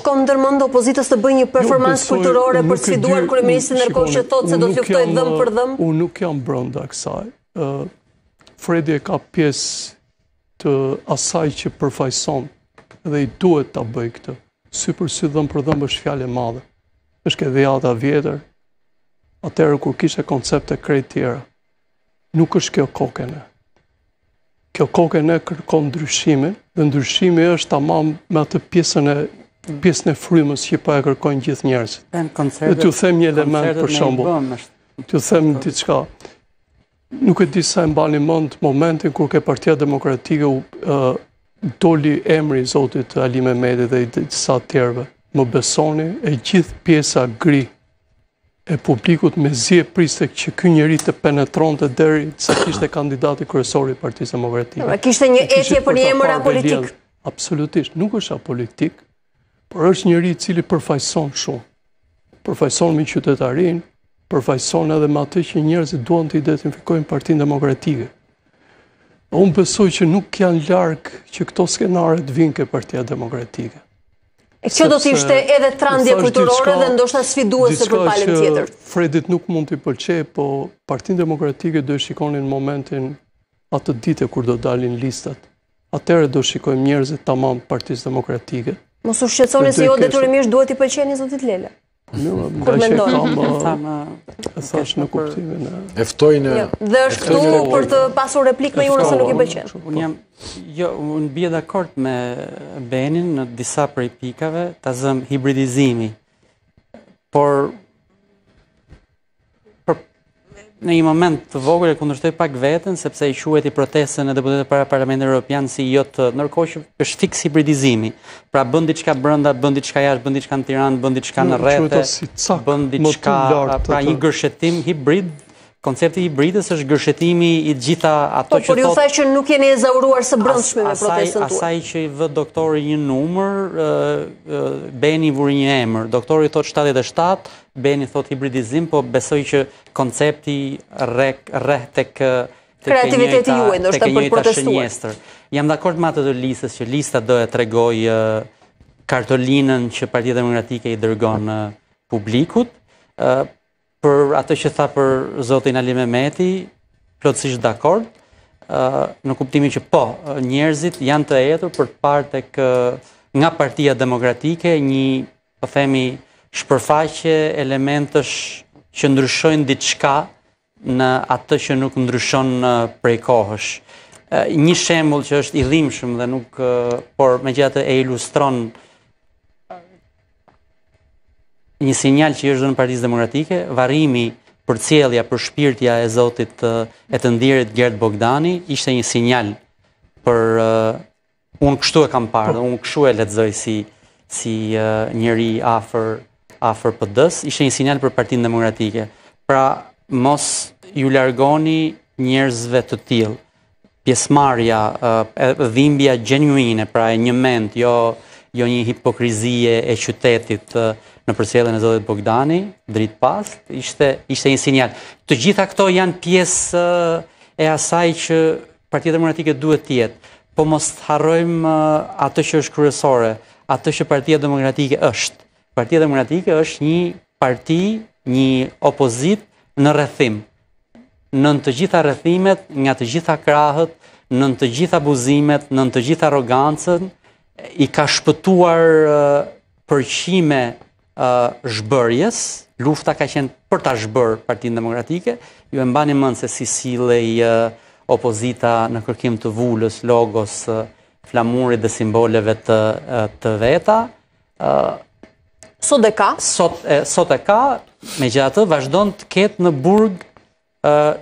Shkon ndërmend opozitës të bëjë një performancë kulturore për të sfiduar kryeministrin ndërkohë që thotë se do të luftojë dhëmb për dhëmb? Unë nuk jam brenda kësaj. Fredi e ka pjesë të asaj që përfaqëson dhe i duhet ta bëjë këtë. Sy për sy dhëmb për dhëmb është fjalë e madhe. Është ke Dhiata e Vjetër. Atëherë kur kishte koncepte krejt tjera. Nuk është kjo kohë ke ne. Kjo kohë ke ne kërkon ndryshimin, dhe ndryshimi është tamam me atë pjesën e pjesën e frymës që po e kërkojnë gjithë njerëzit. Dhe t'ju them një element për shembull. T'ju them diçka. Nuk e di sa e mbani mend momentin kur ke Partia Demokratike u doli emri i zotit Alimehmeti dhe i disa tjerëve. Më besoni, e gjithë pjesa gri e publikut mezi e priste që ky njeri të penetronte derisa t'ishte kandidati kryesor i Partisë Demokratike. Pra, kishte një etje për një emër apolitik. Absolutisht, nuk është apolitik, por është njeri i cili përfaqëson shumë. Përfaqëson me qytetarinë, përfaqëson edhe me atë që njerëzit duan të identifikojnë Partinë Demokratike. Unë besoj që nuk janë larg që këto skenarë të vijnë ke Partia Demokratike. Kjo do të ishte edhe trandje kulturore dhe ndoshta sfiduese për palën tjetër. Diçka që Fredit nuk mund t'i pëlqejë, po Partinë Demokratike do e shikoni në momentin atë ditë kur do dalin listat. Atëherë do shikojmë njerëzit tamam të Partisë Demokratike. Mos u shqetësoni se jo detyrimisht duhet t'i pëlqeni zotit Lela. Kur mendojnë? E thashë në kuptimin e... E ftojnë... Jo, dhe është këtu për të pasur replikë me ju nëse nuk i pëlqen. Unë jam... Jo, unë bie dakord me Benin në disa prej pikave, ta zëmë hibridizimi. Por... në një moment të vogël e kundërshtoi pak veten sepse e quajti protestën e deputetëve para Parlamentit Evropian si jo të ndërkohë që është fiks hibridizimi. Pra bën diçka brenda, bën diçka jashtë, bën diçka në Tiranë, bën diçka në rrethe, bën diçka pra një gërshetim hibrid Koncepti i hibrides është gërshetimi i të gjitha ato po, që thotë... Po, por ju thatë që nuk jeni ezauruar së brendshmi me protestën tuaj. Asaj që i vë doktori një numër, Beni i vuri një emër. Doktori thotë 77, Beni thotë hibridizim, po besoj që koncepti rreh tek kreativiteti juaj, ndoshta për të protestuar. Tek e njëjta shënjestër. Jam dakord me atë të listës që lista do e tregojë kartolinën që Partia Demokratike i dërgon publikut. Për atë që tha për zotin Alimehmeti, plotësisht dakord, në kuptimin që po, njerëzit janë të etur për të parë tek nga Partia Demokratike një Po themi shpërfaqe elementësh që ndryshojnë diçka në atë që nuk ndryshon prej kohësh. Një shembull që është i dhimbshëm dhe nuk por megjithatë e ilustron një sinjal që i është dhënë Partisë Demokratike, varrimi përcjellja, përshpirtja e zotit e të ndjerit Gert Bogdani, ishte një sinjal për Unë kështu e kam parë, unë kështu e lexoj si si njeri afër afër PD-s, ishte një sinjal për Partinë Demokratike. Pra, mos iu largoni njerëzve të tillë. Pjesëmarrja, dhimbja gjenuine, pra e njëmend, jo jo një hipokrizi e qytetit në përcjelljen e zotit Bogdani, dritë pastë, ishte ishte një sinjal. Të gjitha këto janë pjesë e asaj që Partia Demokratike duhet të jetë. Po mos të harrojmë atë që është kryesore, atë që Partia Demokratike është. Partia Demokratike është një parti, një opozitë në rrethim. Nën të gjitha rrethimet, nga të gjitha krahët, nën të gjitha abuzimet, nën të gjithë arrogancën, i ka shpëtuar për qime zhbërjes, lufta ka qenë për ta zhbërë Partinë Demokratike. Ju e mbani mend se si sillej opozita në kërkim të vulës, logos, flamurit dhe simboleve të të veta. Sot e ka? Sot e ka, megjithatë, vazhdon të ketë në burg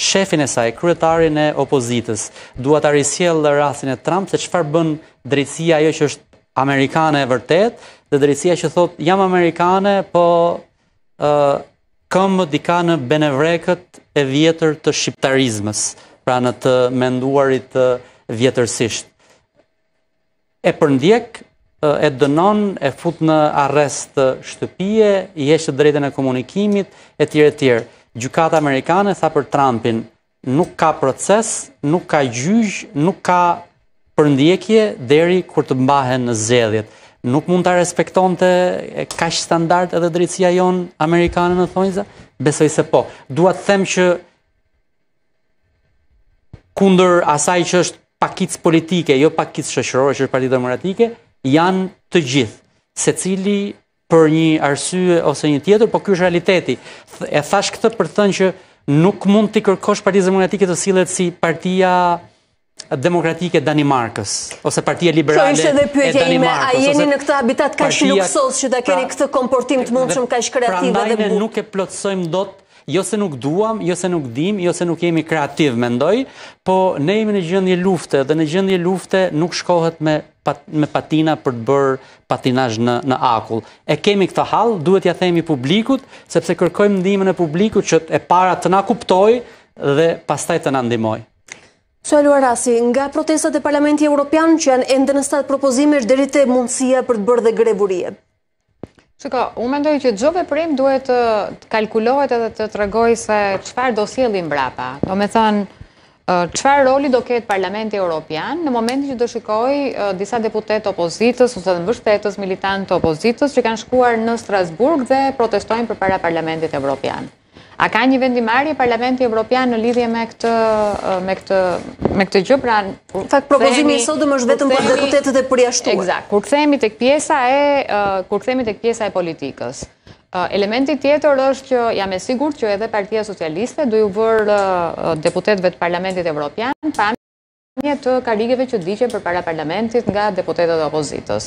shefin e saj, kryetarin e opozitës. Dua ta risjell rastin e Trump se çfarë bën drejtësia ajo që është amerikane e vërtetë, dhe drejtësia që thotë jam amerikane, po ë uh, këmbët i ka në benevrekët e vjetër të shqiptarizmës, pra në të menduarit uh, vjetërsisht. e përndjek, e dënon, e fut në arrest shtëpie, i heq të drejtën e komunikimit, etj etj. Gjykata amerikane tha për Trumpin, nuk ka proces, nuk ka gjyq, nuk ka përndjekje deri kur të mbahen zgjedhjet. Nuk mund ta respektonte kaq standard edhe drejtësia jonë amerikane në thonjza? Besoj se po. Dua të them që kundër asaj që është pakicë politike, jo pakicë shoqërore që është Partia Demokratike, janë të gjithë. Secili për një arsye ose një tjetër, por ky është realiteti. E thashë këtë për të thënë që nuk mund t'i kërkosh Partisë Demokratike të sillet si partia Demokratike e Danimarkës, ose Partia Liberale e Danimarkës. Kjo ishte dhe pyetja ime, a jeni në këtë habitat kaq luksoz që ta keni pra këtë komportim të mundshëm kaq kreativ dhe bukur? Prandaj nuk e plotësojmë dot jo se nuk duam, jo se nuk dimë, jo se nuk jemi kreativë, mendoj, po ne jemi në gjendje lufte dhe në gjendje lufte nuk shkohet me, pat, me patina për të bërë patinazh në, në akull. E kemi këtë hall, duhet t'ia themi publikut, sepse kërkojmë ndihmën e publikut që e para të na kuptojë dhe pastaj të na ndihmojë. Sualuar Rasi, nga protesta te Parlamenti Europian që janë ende në stad propozimesh deri te mundësia për të bërë dhe grevë urie. Shiko, unë mendoj që çdo veprim duhet të kalkulohet edhe të tregojë se çfarë do sjelli mbrapa. Domethënë, çfarë roli do ketë Parlamenti Europian në momentin që do shikojë disa deputetë të opozitës ose dhe mbështetës militantë të opozitës që kanë shkuar në Strasburg dhe protestojnë përpara Parlamentit Europian? A ka një vendimarrje Parlamenti Evropian në lidhje me këtë me këtë me këtë gjë pra fakt propozimi i sotëm është vetëm për deputetët e përjashtuar. Eksakt. Kur kthehemi tek pjesa e kur kthehemi tek pjesa e politikës. Elementi tjetër është që jam e sigurt që edhe Partia Socialiste do ju vër deputetëve të Parlamentit Evropian pa mje të karrigeve që digjen përpara parlamentit nga deputetët e opozitës.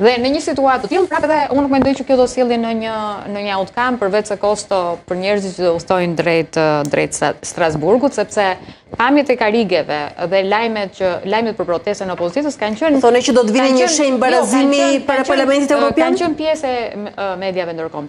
Dhe në një situatë të tillë, prapë edhe unë nuk mendoj që kjo do sjelli në një në një outcome përveçse kosto për njerëzit që do udhëtojnë drejt drejt Strasburgut, sepse pamjet e karrigeve dhe lajmet që lajmet për protestën e opozitës kanë qenë thoni që do të vini një shenjë jo, barazimi para Parlamentit Evropian. Kanë qenë pjesë e mediave ndërkombëtare.